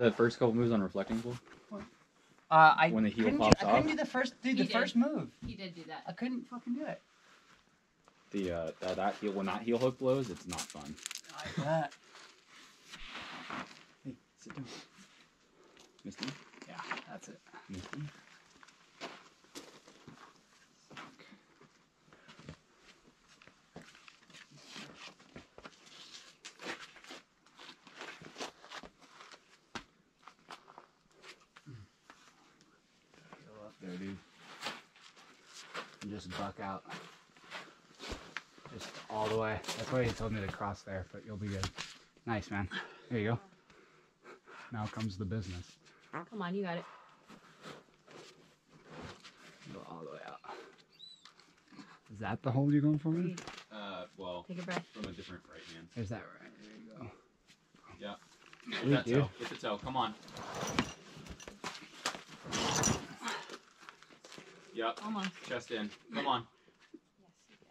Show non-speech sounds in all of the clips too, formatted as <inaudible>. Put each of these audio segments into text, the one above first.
The first couple moves on reflecting pull. Uh, I When the heel couldn't do, pops I couldn't off? do the first do the did. first move. He did do that. I couldn't fucking do it. The uh, that, that heel when that heel hook blows, it's not fun. Like that. Hey, sit down. Misty, Yeah, that's it. Misty. There, dude. And just buck out. Just all the way. That's why he told me to cross there, but you'll be good. Nice, man. There you go. Now comes the business. Come on, you got it. Go all the way out. Is that the hold you're going for me? Uh, well, Take a breath. from a different right hand. Is that right? There you go. Yeah. Sweet, Get that dude. toe. Get the toe. Come on. Yep. Almost. Chest in. Come on.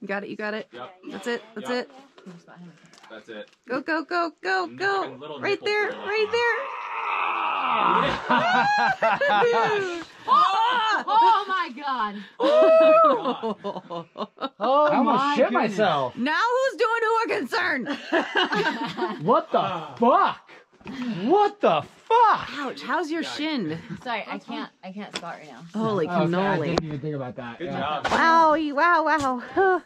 You got it. You got it. Yep. That's it. That's Yeah. it. Can you spot him? That's it. Go, go, go, go, go. Right there. Right left there. Oh my god! Oh. Oh I almost my shit goodness. myself. now who's doing who are concerned? <laughs> What the uh. fuck? What the fuck? Ouch. How's your shin? Sorry, I can't. I can't spot right now. Holy Oh, okay, I cannoli. didn't even think about that. Good yeah. job. Wow. Wow. Wow.